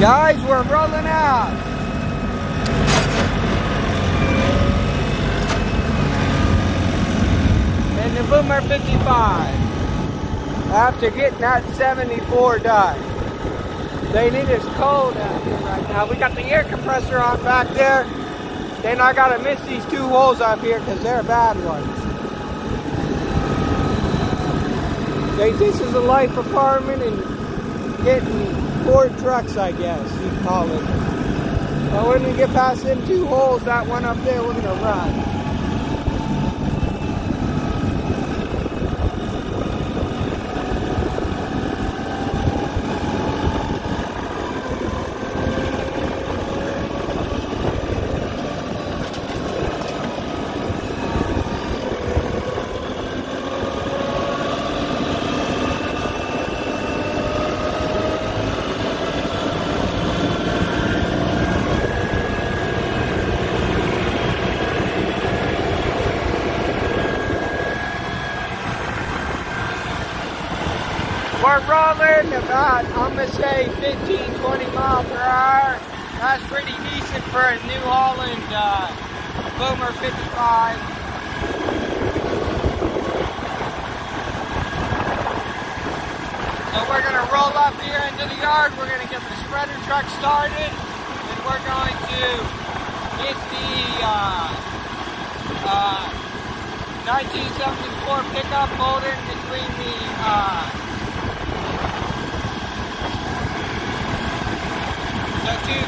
Guys, we're rolling out. In the Boomer 55. After getting that 74 done. They need us cold out here right now. We got the air compressor on back there. Then I gotta miss these two holes up here because they're bad ones. They, this is the life of farming and getting Ford trucks, I guess you call it. But when we get past them two holes, that one up there, we're gonna run. We're rolling about, I'm gonna say 15, 20 miles per hour. That's pretty decent for a New Holland uh, Boomer 55. So we're gonna roll up here into the yard. We're gonna get the spreader truck started, and we're going to get the uh, uh, 1974 pickup molded between the uh, two things.